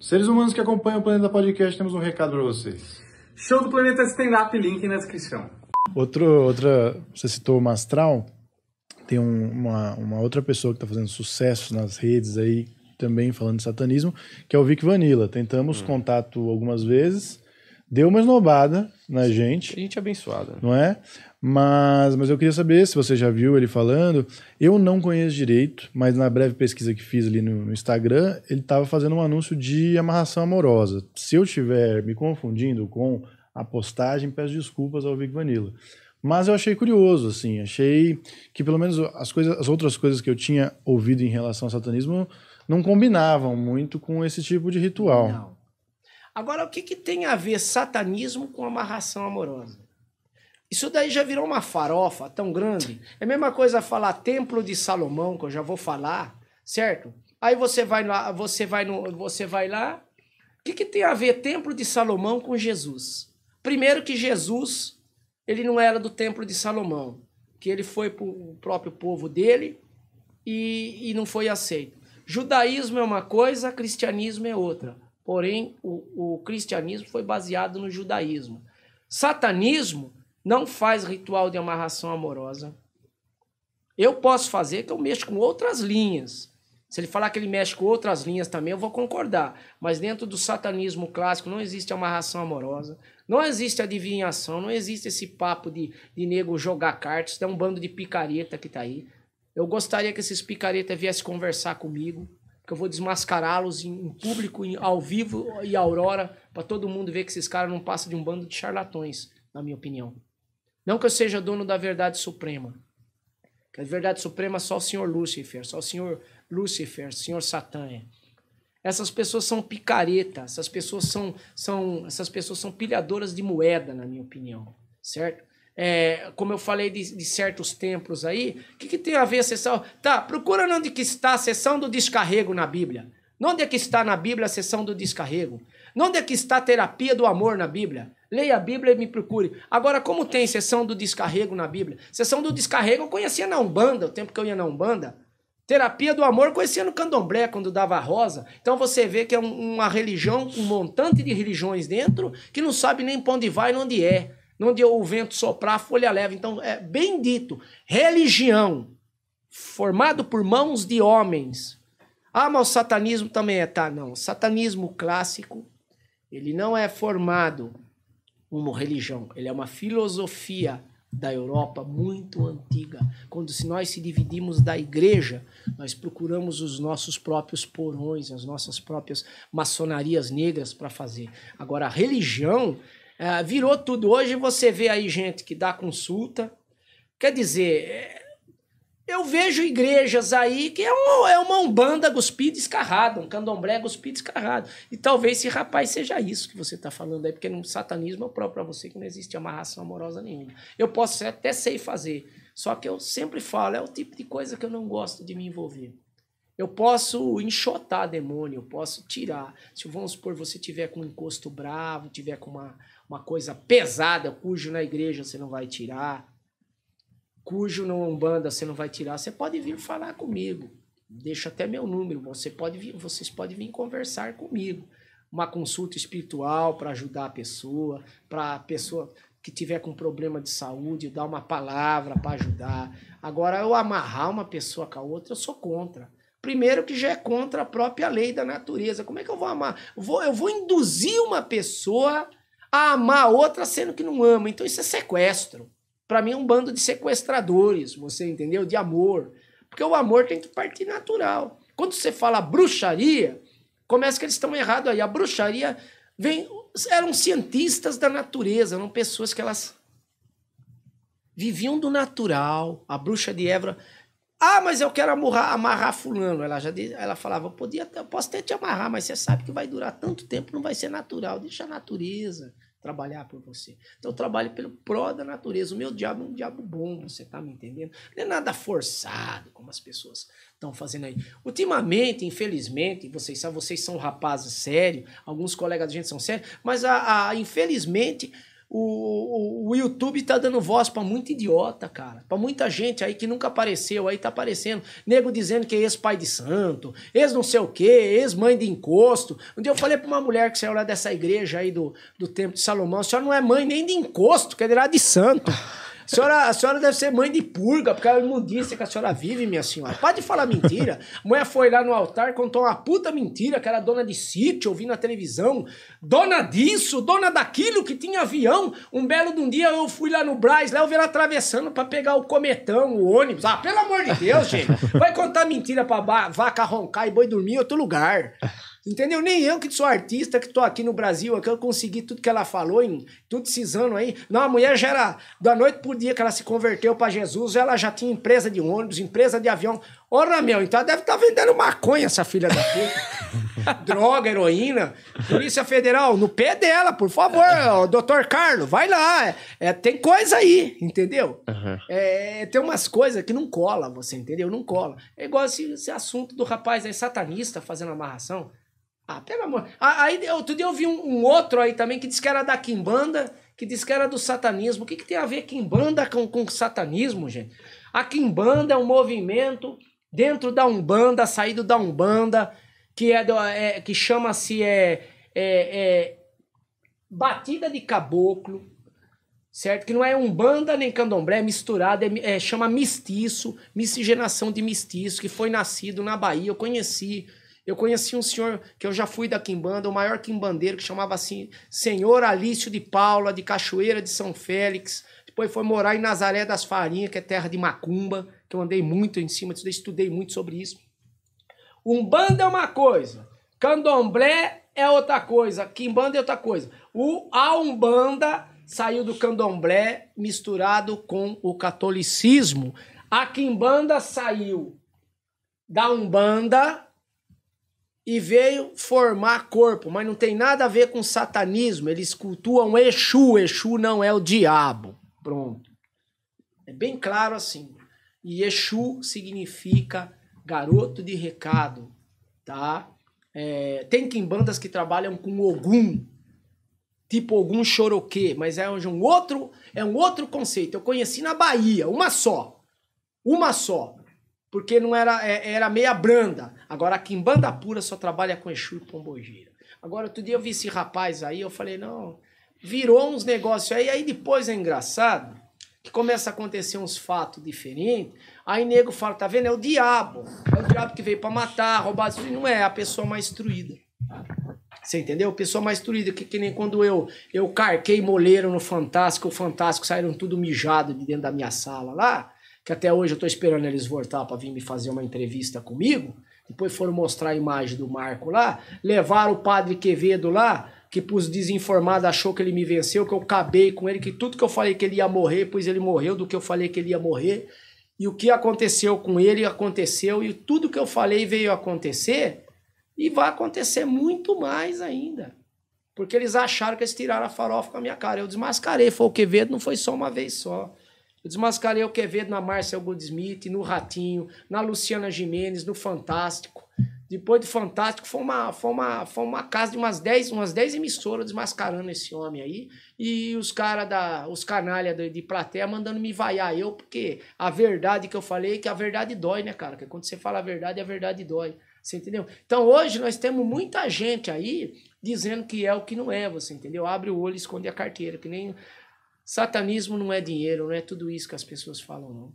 Seres humanos que acompanham o Planeta Podcast, temos um recado para vocês. Show do Planeta Stand Up, link na descrição. Outro, outra, você citou o Mastral, tem um, uma, uma outra pessoa que está fazendo sucesso nas redes aí, também falando de satanismo, que é o Vic Vanilla. Tentamos hum. contato algumas vezes, deu uma esnobada na Sim, gente. A gente é abençoada. Não é? Mas, mas eu queria saber se você já viu ele falando. Eu não conheço direito, mas na breve pesquisa que fiz ali no, no Instagram, ele estava fazendo um anúncio de amarração amorosa. Se eu estiver me confundindo com a postagem, peço desculpas ao Vic Vanilla. Mas eu achei curioso, assim, achei que pelo menos as, coisas, as outras coisas que eu tinha ouvido em relação ao satanismo não combinavam muito com esse tipo de ritual. Não. Agora, o que, que tem a ver satanismo com amarração amorosa? Isso daí já virou uma farofa tão grande. É a mesma coisa falar Templo de Salomão, que eu já vou falar, certo? Aí você vai lá, você vai no, você vai lá. O que, que tem a ver Templo de Salomão com Jesus? Primeiro que Jesus, ele não era do Templo de Salomão, que ele foi para o próprio povo dele e, e não foi aceito. Judaísmo é uma coisa, cristianismo é outra. Porém, o, o cristianismo foi baseado no judaísmo. Satanismo não faz ritual de amarração amorosa. Eu posso fazer que eu mexo com outras linhas. Se ele falar que ele mexe com outras linhas também, eu vou concordar. Mas dentro do satanismo clássico não existe amarração amorosa, não existe adivinhação, não existe esse papo de, de nego jogar cartas, é um bando de picareta que tá aí. Eu gostaria que esses picaretas viessem conversar comigo, que eu vou desmascará-los em, em, público, em, ao vivo e aurora, para todo mundo ver que esses caras não passam de um bando de charlatões, na minha opinião. Não que eu seja dono da verdade suprema. Que a verdade suprema é só o senhor Lúcifer, só o senhor Lúcifer, senhor Satã. É. Essas pessoas são picaretas, essas pessoas são, são, essas pessoas são pilhadoras de moeda, na minha opinião, certo? É, como eu falei de, de certos templos aí, o que, que, tem a ver a sessão? Tá, procura onde que está a sessão do descarrego na Bíblia. Onde é que está na Bíblia a sessão do descarrego? Onde é que está a terapia do amor na Bíblia? Leia a Bíblia e me procure. Agora, como tem sessão do descarrego na Bíblia? Sessão do descarrego eu conhecia na Umbanda, o tempo que eu ia na Umbanda. Terapia do amor conhecia no candomblé, quando dava rosa. Então você vê que é um, uma religião, um montante de religiões dentro, que não sabe nem para onde vai e onde é. Onde o vento soprar, a folha leva. Então, é bem dito, religião formado por mãos de homens. Ah, mas o satanismo também é, tá? Não, satanismo clássico, ele não é formado uma religião, ele é uma filosofia da Europa muito antiga. Quando se nós se dividimos da igreja, nós procuramos os nossos próprios porões, as nossas próprias maçonarias negras para fazer. Agora, a religião é, virou tudo. Hoje você vê aí gente que dá consulta. Quer dizer, é, eu vejo igrejas aí que é, um, é uma umbanda cuspida escarrada, um candomblé cuspido escarrado. E talvez esse rapaz seja isso que você está falando aí, porque no satanismo eu próprio para você que não existe amarração amorosa nenhuma. Eu posso até sei fazer, só que eu sempre falo, é o tipo de coisa que eu não gosto de me envolver. Eu posso enxotar demônio, eu posso tirar. Se vamos supor você tiver com um encosto bravo, tiver com uma, uma coisa pesada, cujo na igreja você não vai tirar cujo não Umbanda você não vai tirar, você pode vir falar comigo. Deixa até meu número, você pode vir, vocês podem vir conversar comigo. Uma consulta espiritual para ajudar a pessoa, para a pessoa que tiver com problema de saúde, dar uma palavra para ajudar. Agora, eu amarrar uma pessoa com a outra, eu sou contra. Primeiro que já é contra a própria lei da natureza. Como é que eu vou amar? Vou, eu vou induzir uma pessoa a amar outra sendo que não ama. Então isso é sequestro para mim é um bando de sequestradores, você entendeu? De amor. Porque o amor tem que partir natural. Quando você fala bruxaria, começa que eles estão errados aí. A bruxaria vem, eram cientistas da natureza, eram pessoas que elas viviam do natural. A bruxa de Évora ah, mas eu quero amarrar, amarrar fulano. Ela já ela falava, eu podia, eu posso até te amarrar, mas você sabe que vai durar tanto tempo, não vai ser natural. Deixa a natureza trabalhar por você. Então eu trabalho pelo pró da natureza. O meu diabo é um diabo bom, você tá me entendendo? Não é nada forçado, como as pessoas estão fazendo aí. Ultimamente, infelizmente, vocês sabem, vocês são rapazes sérios, alguns colegas da gente são sérios, mas a, a, infelizmente o, o, YouTube tá dando voz pra muito idiota, cara. Pra muita gente aí que nunca apareceu, aí tá aparecendo. Nego dizendo que é ex-pai de santo, ex não sei o quê, ex-mãe de encosto. Um dia eu falei pra uma mulher que saiu lá dessa igreja aí do, do Templo de Salomão, a senhora não é mãe nem de encosto, quer dizer, de santo. A senhora, a senhora deve ser mãe de purga, porque é a imundícia que a senhora vive, minha senhora. Pode falar mentira. A mulher foi lá no altar, contou uma puta mentira, que era dona de sítio, ouvindo na televisão. Dona disso, dona daquilo, que tinha avião. Um belo de um dia eu fui lá no Braz, lá eu vi ela atravessando pra pegar o cometão, o ônibus. Ah, pelo amor de Deus, gente. Vai contar mentira pra vaca roncar e boi dormir em outro lugar. Entendeu? Nem eu que sou artista, que tô aqui no Brasil, que eu consegui tudo que ela falou em tudo esses anos aí. Não, a mulher já era, da noite por dia que ela se converteu para Jesus, ela já tinha empresa de ônibus, empresa de avião. Ora, meu, então deve estar tá vendendo maconha essa filha da puta. Droga, heroína. Polícia Federal, no pé dela, por favor, ó, doutor Carlos, vai lá. É, é, tem coisa aí, entendeu? Uhum. É, tem umas coisas que não cola, você entendeu? Não cola. É igual esse, esse assunto do rapaz aí, satanista, fazendo amarração. Ah, pelo amor. Aí outro dia eu vi um, um, outro aí também que disse que era da Kimbanda, que disse que era do satanismo. O que, que tem a ver Kimbanda com, com satanismo, gente? A Kimbanda é um movimento dentro da Umbanda, saído da Umbanda, que é, é que chama-se é, é, é, batida de caboclo, certo? Que não é umbanda nem candomblé, é misturado, é, é, chama mistiço, miscigenação de mistiço, que foi nascido na Bahia, eu conheci eu conheci um senhor que eu já fui da Quimbanda, o maior quimbandeiro, que chamava assim Senhor Alício de Paula, de Cachoeira de São Félix. Depois foi morar em Nazaré das Farinhas, que é terra de Macumba, que eu andei muito em cima disso, estudei muito sobre isso. Umbanda é uma coisa, candomblé é outra coisa, quimbanda é outra coisa. O, a Umbanda saiu do candomblé misturado com o catolicismo. A quimbanda saiu da Umbanda e veio formar corpo, mas não tem nada a ver com satanismo. Eles cultuam Exu, Exu não é o diabo. Pronto. É bem claro assim. E Exu significa garoto de recado, tá? É, tem quimbandas que trabalham com Ogum, tipo Ogum Choroquê, mas é um outro, é um outro conceito. Eu conheci na Bahia, uma só. Uma só porque não era, é, era meia branda. Agora aqui em banda pura só trabalha com Exu e Pombogira. Agora, outro dia eu vi esse rapaz aí, eu falei, não, virou uns negócios aí, aí depois é engraçado, que começa a acontecer uns fatos diferentes, aí nego fala, tá vendo, é o diabo, é o diabo que veio para matar, roubar, não é, é a pessoa mais instruída. Você entendeu? Pessoa mais instruída, que, que nem quando eu eu carquei moleiro no Fantástico, o Fantástico saíram tudo mijado de dentro da minha sala lá, que até hoje eu estou esperando eles voltar para vir me fazer uma entrevista comigo. Depois foram mostrar a imagem do Marco lá, levaram o padre Quevedo lá, que pros desinformados achou que ele me venceu, que eu acabei com ele, que tudo que eu falei que ele ia morrer, pois ele morreu do que eu falei que ele ia morrer. E o que aconteceu com ele aconteceu, e tudo que eu falei veio acontecer, e vai acontecer muito mais ainda. Porque eles acharam que eles tiraram a farofa com a minha cara. Eu desmascarei, foi o Quevedo, não foi só uma vez só. Eu desmascarei o Quevedo na Marcel Goldsmith, no Ratinho, na Luciana Jimenez, no Fantástico. Depois do Fantástico, foi uma, foi uma, foi uma casa de umas 10 umas dez emissoras desmascarando esse homem aí. E os caras da. Os canalha de, de plateia mandando me vaiar eu, porque a verdade que eu falei, que a verdade dói, né, cara? Que quando você fala a verdade, a verdade dói. Você entendeu? Então hoje nós temos muita gente aí dizendo que é o que não é, você entendeu? Abre o olho e esconde a carteira, que nem Satanismo não é dinheiro, não é tudo isso que as pessoas falam, não.